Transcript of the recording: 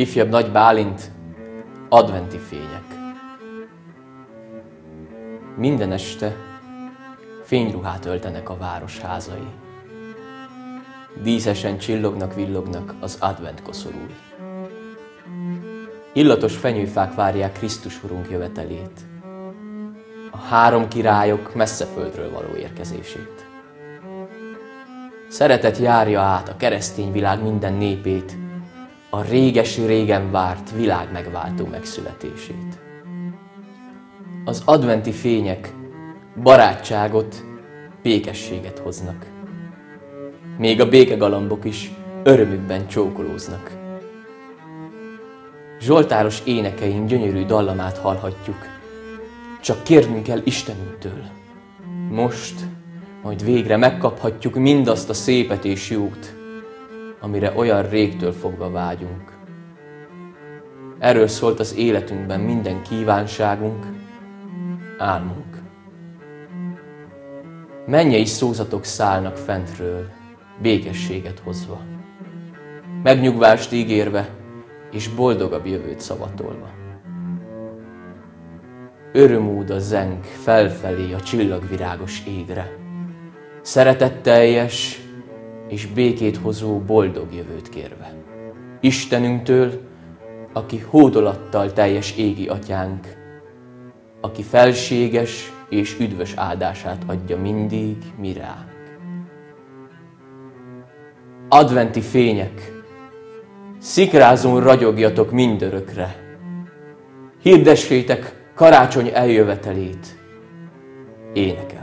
ifjabb Nagy Bálint, adventi fények. Minden este fényruhát öltenek a város házai. Díszesen csillognak, villognak az advent koszorúi. Illatos fenyőfák várják Krisztus Urunk jövetelét, a három királyok messze földről való érkezését. Szeretet járja át a keresztény világ minden népét, a réges-régen várt világ megváltó megszületését. Az adventi fények barátságot, békességet hoznak. Még a békegalambok is örömükben csókolóznak. Zsoltáros énekeink gyönyörű dallamát hallhatjuk. Csak kérnünk kell Istenünktől. Most, majd végre megkaphatjuk mindazt a szépet és jót, amire olyan régtől fogva vágyunk. Erről szólt az életünkben minden kívánságunk, álmunk. Mennyei szózatok szállnak fentről, békességet hozva, megnyugvást ígérve, és boldogabb jövőt szavatolva. Örömúd a zeng felfelé a csillagvirágos égre, szeretetteljes és békét hozó boldog jövőt kérve. Istenünktől, aki hódolattal teljes égi atyánk, aki felséges és üdvös áldását adja mindig mi ránk. Adventi fények, szikrázón ragyogjatok mindörökre, hirdessétek karácsony eljövetelét, énekel.